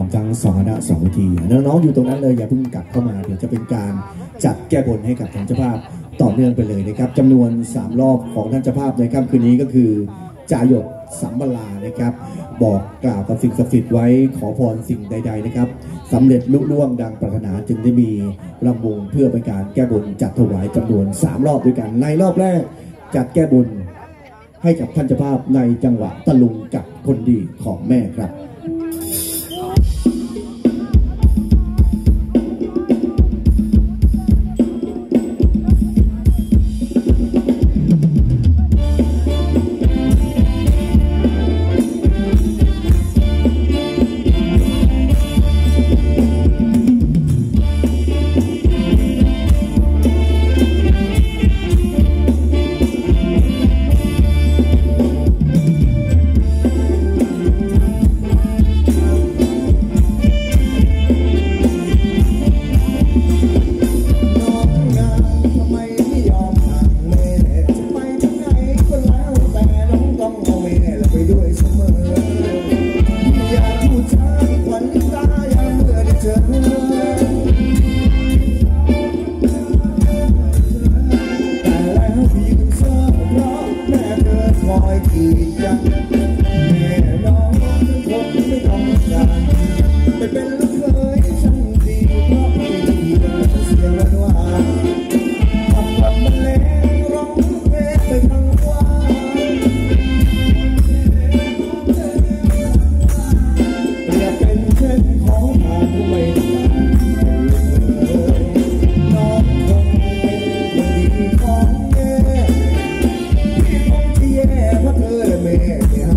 ของน้องๆแนะนำทั้งสองคณะสองวิธีน้องๆอยู่ตรงนั้นเลยอย่าเพิ่งกลับเข้ามาเดี๋ยวจะเป็นการจัดแก้บนให้กับทางเจ้าภาพต่อเนื่องไปเลยนะครับจำนวน 3 รอบของท่านเจ้าภาพในค่ำคืนนี้ก็คือจาหยดสัมบลานะครับ บอกกล่าวกับสิ่งศักดิ์สิทธิ์ไว้ขอพรสิ่งใด ๆนะครับสำเร็จลุล่วงดังปรารถนาจึงได้มีลำวงเพื่อเป็นการแก้บนจัดถวายจำนวน 3 รอบด้วยกันในรอบแรกจัดแก้บนให้กับท่านเจ้าภาพในจังหวะตะลุงกับคนดีของแม่ครับ mỏi kỳ chẳng good man.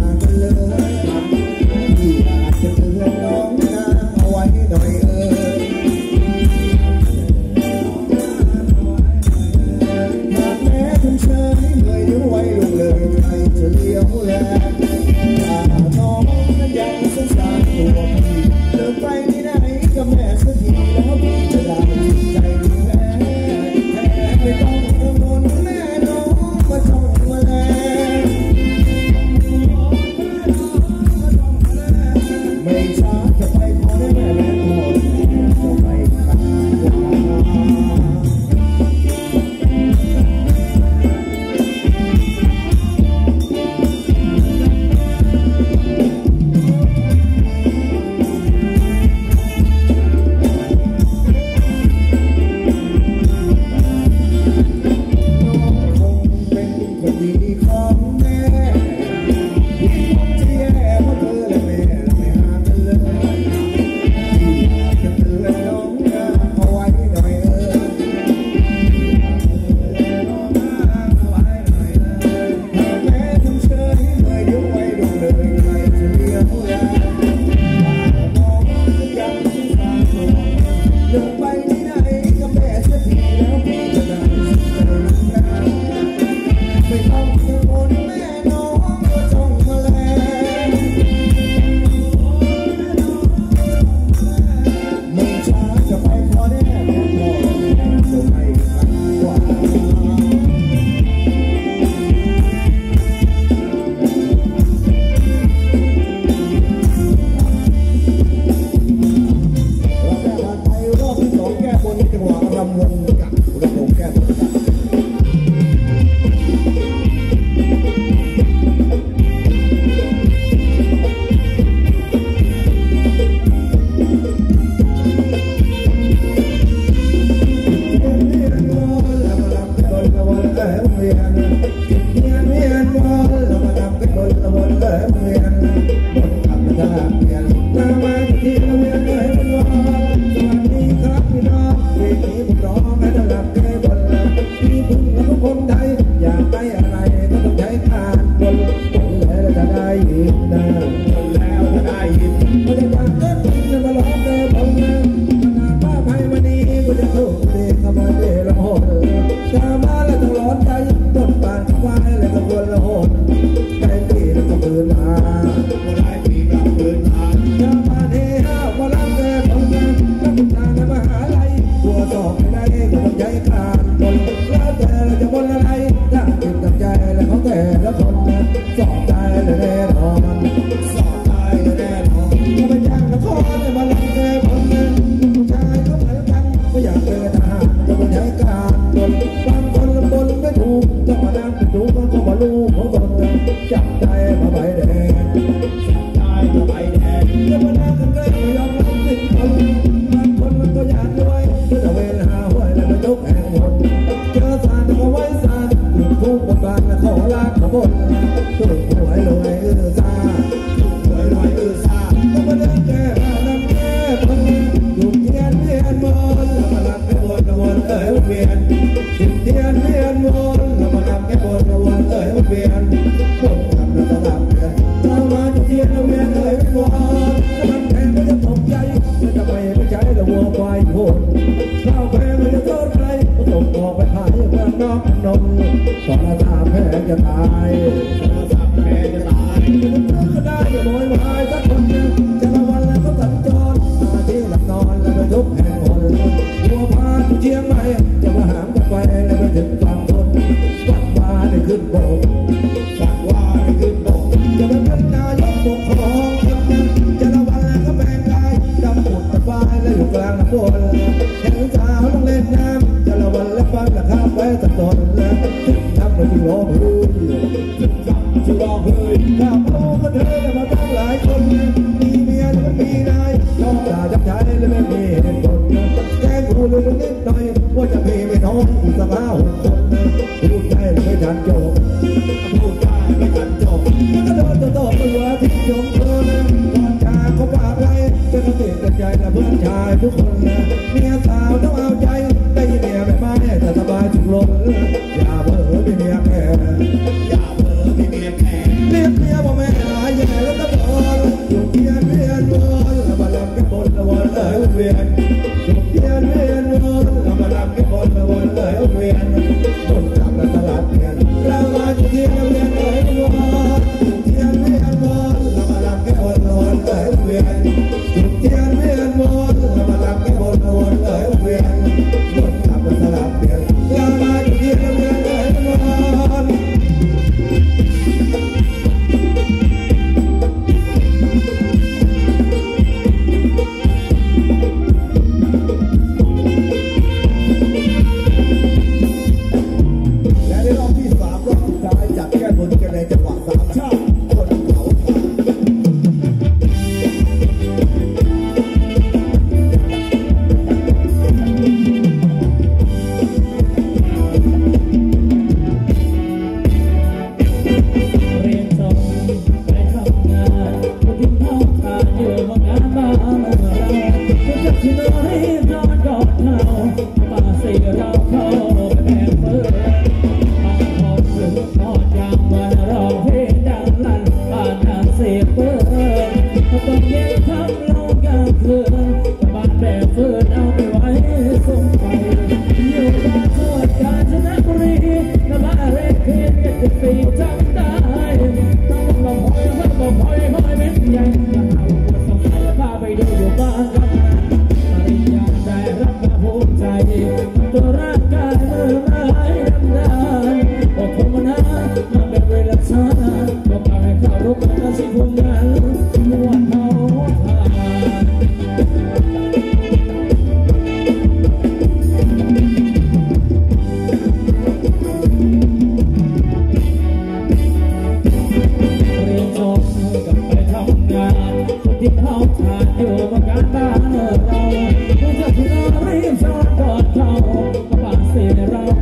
เล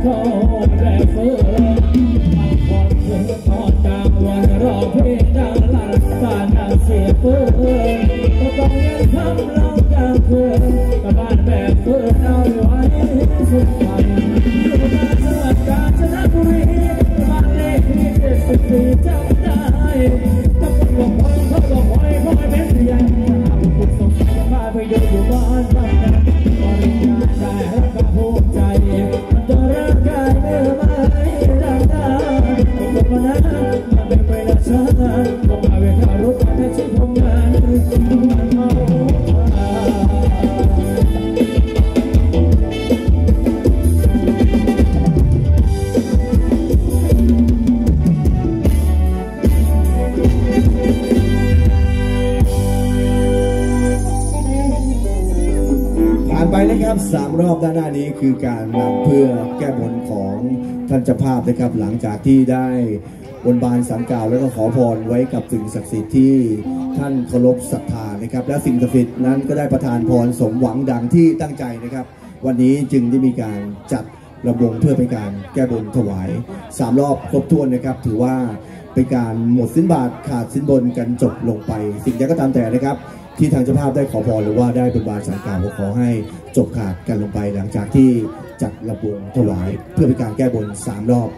เคือการนำเพื่อแก้บนของท่านเจ้าภาพนะครับ หลังจากที่ได้บนบานสังกล่าวแล้วก็ขอพรไว้กับสิ่งศักดิ์สิทธิ์ที่ท่านเคารพศรัทธานะครับ และสิ่งศักดิ์สิทธิ์นั้นก็ได้ประทานพรสมหวังดังที่ตั้งใจนะครับ วันนี้จึงได้มีการจัดระบงเพื่อเป็นการแก้บนถวายสามรอบครบถ้วนนะครับ ถือว่าเป็นการหมดสินบาทขาดสินบนกันจบลงไป สิ่งใดก็ตามแต่นะครับ ที่ทางเจ้าภาพได้ขอพรหรือว่าได้บนบานสังกล่าวขอให้จบขาดกันลงไปหลังจากที่จัดระบงถวาย เพื่อเป็นการแก้บนสามรอบ